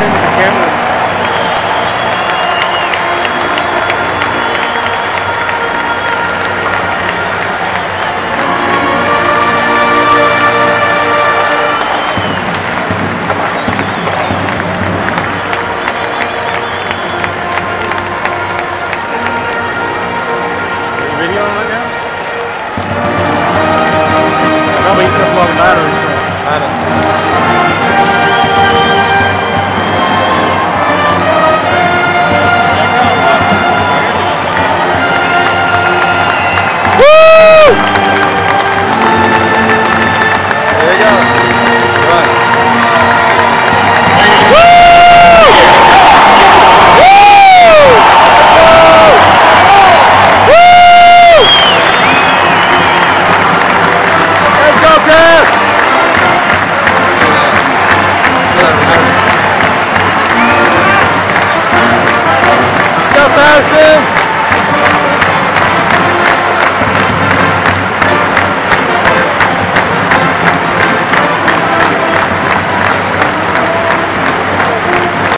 into the camera. Video